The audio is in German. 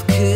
of kids.